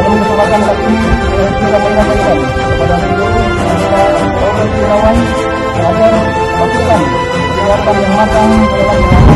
dalam kesempatan kali ini menyampaikan kepada seluruh masyarakat Provinsi agar melakukan kegiatan yang matang dalam